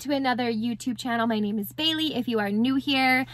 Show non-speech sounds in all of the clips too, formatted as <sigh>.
to another YouTube channel. My name is Bailey if you are new here.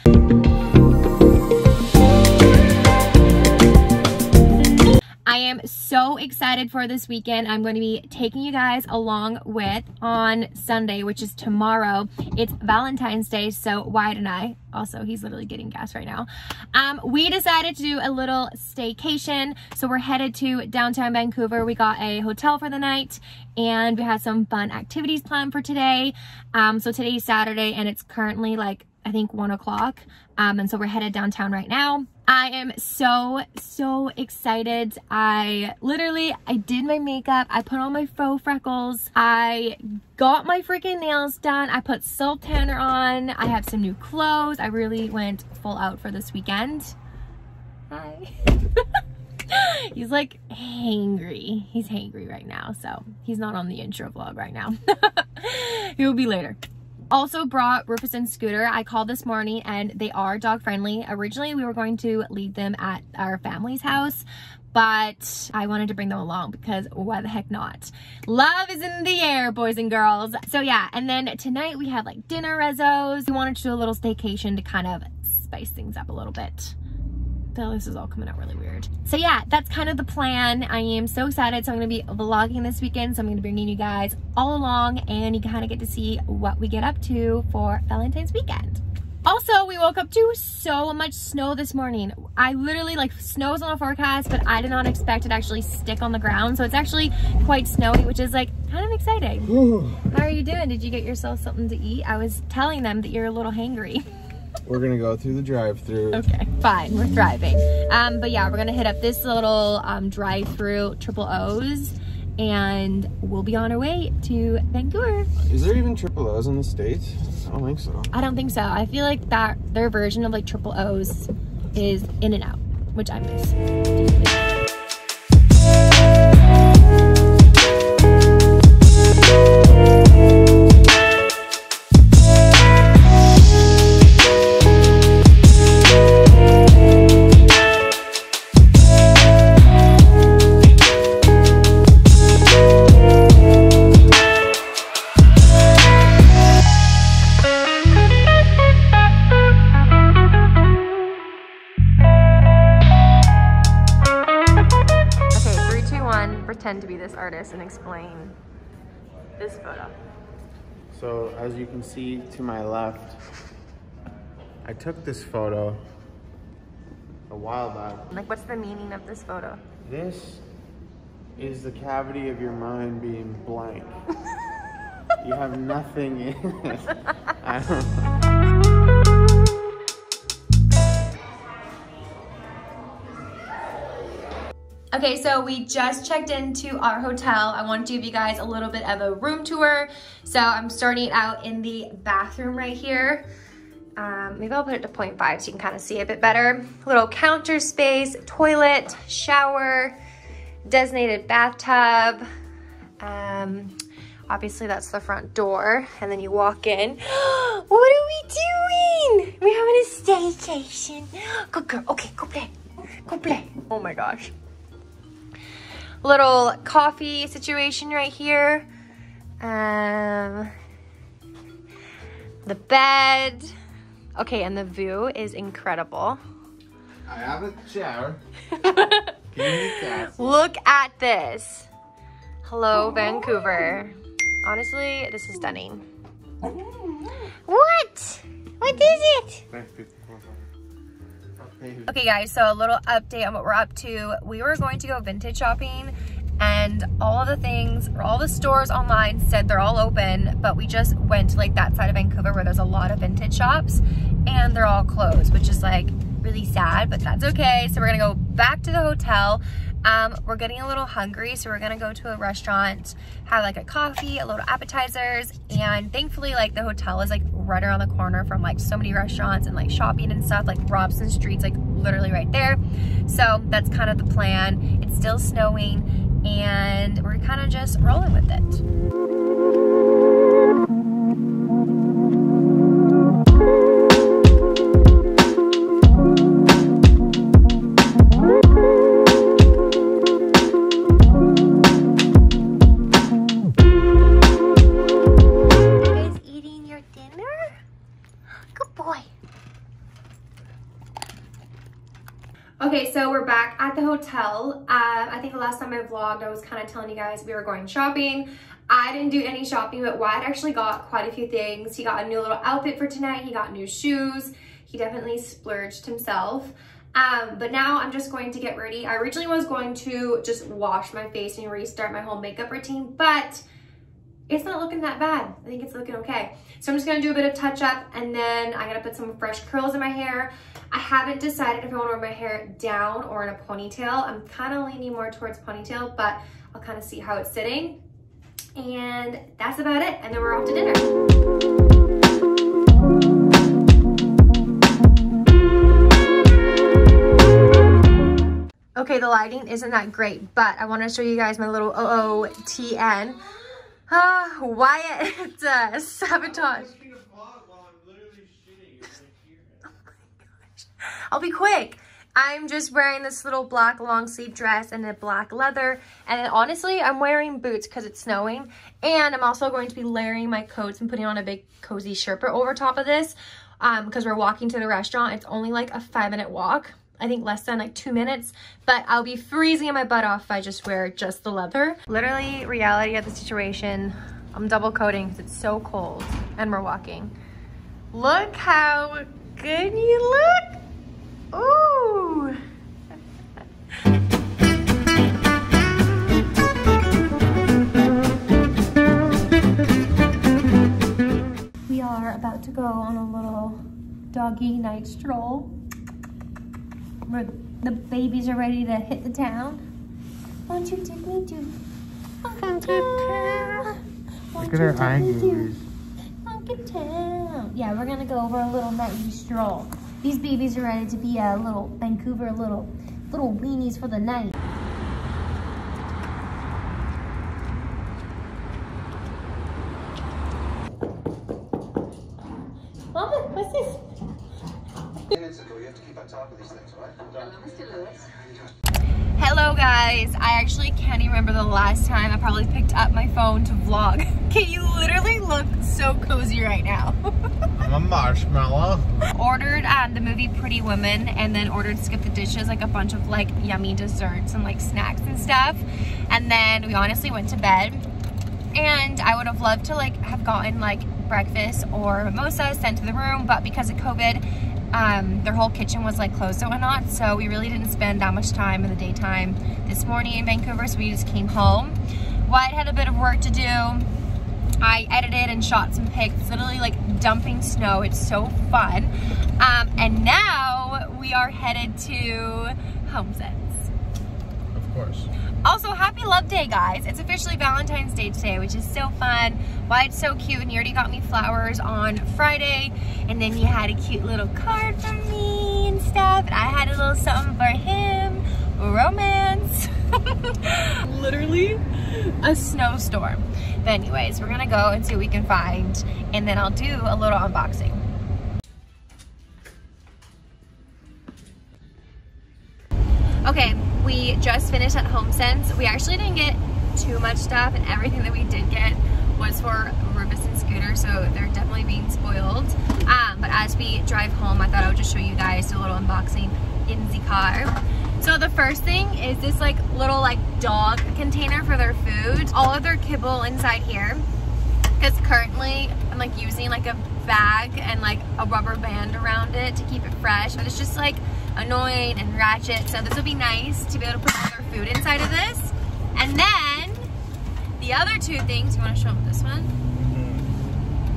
I am so excited for this weekend. I'm going to be taking you guys along with on Sunday, which is tomorrow. It's Valentine's Day, so Wyatt and I, also he's literally getting gas right now, um, we decided to do a little staycation. So we're headed to downtown Vancouver. We got a hotel for the night and we had some fun activities planned for today. Um, so today's Saturday and it's currently like I think one o'clock. Um, and so we're headed downtown right now. I am so, so excited. I literally, I did my makeup. I put on my faux freckles. I got my freaking nails done. I put self tanner on. I have some new clothes. I really went full out for this weekend. Hi. <laughs> he's like hangry. He's hangry right now. So he's not on the intro vlog right now. <laughs> he will be later. Also brought Rufus and Scooter. I called this morning and they are dog friendly. Originally, we were going to leave them at our family's house, but I wanted to bring them along because why the heck not? Love is in the air, boys and girls. So yeah, and then tonight we have like dinner rezos. We wanted to do a little staycation to kind of spice things up a little bit this is all coming out really weird. So yeah, that's kind of the plan. I am so excited. So I'm going to be vlogging this weekend. So I'm going to be bringing you guys all along and you kind of get to see what we get up to for Valentine's weekend. Also, we woke up to so much snow this morning. I literally, like, snow's on the forecast, but I did not expect it to actually stick on the ground. So it's actually quite snowy, which is, like, kind of exciting. How are you doing? Did you get yourself something to eat? I was telling them that you're a little hangry. <laughs> We're gonna go through the drive-through. Okay, fine, we're thriving. Um, but yeah, we're gonna hit up this little um, drive-through Triple O's and we'll be on our way to Vancouver. Is there even Triple O's in the States? I don't think so. I don't think so. I feel like that their version of like Triple O's is In and Out, which I miss. Pretend to be this artist and explain this photo. So as you can see to my left, I took this photo a while back. Like what's the meaning of this photo? This is the cavity of your mind being blank. <laughs> you have nothing in it. Okay, so we just checked into our hotel. I want to give you guys a little bit of a room tour. So I'm starting out in the bathroom right here. Um, maybe I'll put it to 0.5 so you can kind of see a bit better. Little counter space, toilet, shower, designated bathtub. Um, obviously that's the front door. And then you walk in. <gasps> what are we doing? We're having a staycation. Good girl. Okay, go play. Go play. Oh my gosh little coffee situation right here. Um, the bed. Okay, and the view is incredible. I have a chair. <laughs> Look at this. Hello, Vancouver. Honestly, this is stunning. <laughs> What? What is it? <laughs> Okay guys, so a little update on what we're up to. We were going to go vintage shopping and all of the things, all the stores online said they're all open, but we just went to like that side of Vancouver where there's a lot of vintage shops and they're all closed, which is like really sad, but that's okay. So we're gonna go back to the hotel um, we're getting a little hungry, so we're gonna go to a restaurant, have like a coffee, a little appetizers, and thankfully like the hotel is like right around the corner from like so many restaurants and like shopping and stuff, like Robson Street's like literally right there. So that's kind of the plan. It's still snowing and we're kind of just rolling with it. Good boy. Okay, so we're back at the hotel. Uh, I think the last time I vlogged, I was kind of telling you guys we were going shopping. I didn't do any shopping, but Wyatt actually got quite a few things. He got a new little outfit for tonight. He got new shoes. He definitely splurged himself. Um, but now I'm just going to get ready. I originally was going to just wash my face and restart my whole makeup routine, but it's not looking that bad. I think it's looking okay. So I'm just gonna do a bit of touch up and then I gotta put some fresh curls in my hair. I haven't decided if I wanna wear my hair down or in a ponytail. I'm kind of leaning more towards ponytail, but I'll kind of see how it's sitting. And that's about it. And then we're off to dinner. Okay, the lighting isn't that great, but I want to show you guys my little OOTN. Ah, uh, Wyatt <laughs> uh, sabotage. <laughs> I'll be quick. I'm just wearing this little black long sleeve dress and a black leather. And honestly, I'm wearing boots because it's snowing. And I'm also going to be layering my coats and putting on a big cozy Sherpa over top of this because um, we're walking to the restaurant. It's only like a five minute walk. I think less than like two minutes, but I'll be freezing my butt off if I just wear just the leather. Literally reality of the situation. I'm double coating because it's so cold and we're walking. Look how good you look. Ooh. we are about to go on a little doggy night stroll. Where the babies are ready to hit the town. Won't you take me to Look at her eye googers. Town. Yeah, we're gonna go over a little nightly stroll. These babies are ready to be a little Vancouver little little weenies for the night. Hello guys, I actually can't even remember the last time I probably picked up my phone to vlog. <laughs> Okay, you literally look so cozy right now. <laughs> I'm a marshmallow. Ordered um, the movie Pretty Woman and then ordered Skip the Dishes, like a bunch of like yummy desserts and like snacks and stuff. And then we honestly went to bed and I would have loved to like have gotten like breakfast or mimosa sent to the room, but because of COVID, um, their whole kitchen was like closed and whatnot, so we really didn't spend that much time in the daytime this morning in Vancouver, so we just came home. Wyatt had a bit of work to do. I edited and shot some pics, literally like dumping snow. It's so fun. Um, and now we are headed to HomeSense. Course. Also, happy love day, guys. It's officially Valentine's Day today, which is so fun. Wyatt's so cute, and he already got me flowers on Friday, and then he had a cute little card for me and stuff, and I had a little something for him. Romance. <laughs> Literally a snowstorm. But anyways, we're gonna go and see what we can find, and then I'll do a little unboxing. Okay, we just finished at HomeSense. We actually didn't get too much stuff and everything that we did get was for Rufus and Scooter, so they're definitely being spoiled. Um, but as we drive home, I thought I would just show you guys a little unboxing in the car. So the first thing is this like little like dog container for their food. All of their kibble inside here. Because currently I'm like using like a bag and like a rubber band around it to keep it fresh. But it's just like annoying and ratchet. So this would be nice to be able to put all their food inside of this. And then the other two things, you want to show them this one? Mm-hmm.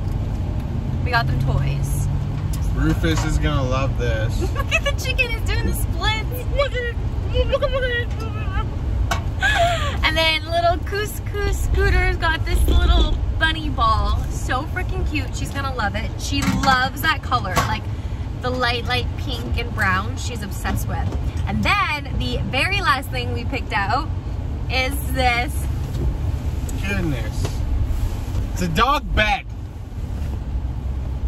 We got them toys. Rufus is gonna love this. <laughs> Look at the chicken, it's doing the splits. Look at it. Look at it. And then little couscous scooter's got this little bunny ball. So freaking cute. She's gonna love it. She loves that color. Like the light, light pink and brown she's obsessed with. And then the very last thing we picked out is this. Goodness. It's a dog bed.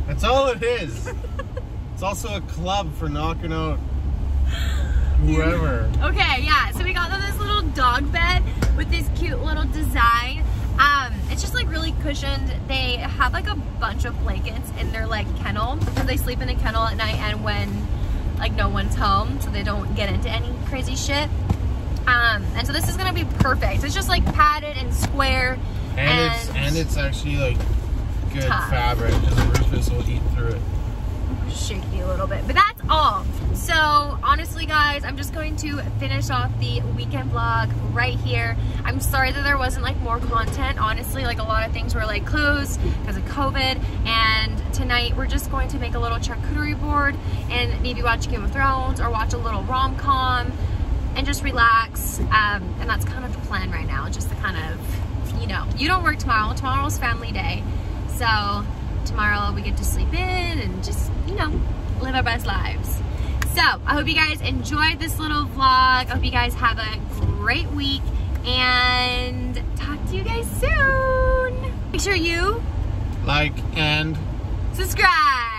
That's all it is. <laughs> it's also a club for knocking out <laughs> whoever. Okay, yeah. So we got them this little dog bed with this cute little design. Um, it's just like really cushioned. They have like a bunch of blankets in their like kennel. They sleep in a kennel at night and when like no one's home so they don't get into any crazy shit. Um, and so this is gonna be perfect. It's just like padded and square. And, it's and it's actually like good Tough. fabric because the rufus will eat through it. shaky a little bit. But that's all. So honestly guys, I'm just going to finish off the weekend vlog right here. I'm sorry that there wasn't like more content. Honestly, like a lot of things were like closed because of COVID. And tonight we're just going to make a little charcuterie board and maybe watch Game of Thrones or watch a little rom-com and just relax. Um, and that's kind of the plan right now, just to kind of, you know, you don't work tomorrow. Tomorrow's family day. So tomorrow we get to sleep in and just, you know, live our best lives. So I hope you guys enjoyed this little vlog. I hope you guys have a great week and talk to you guys soon. Make sure you Like and subscribe.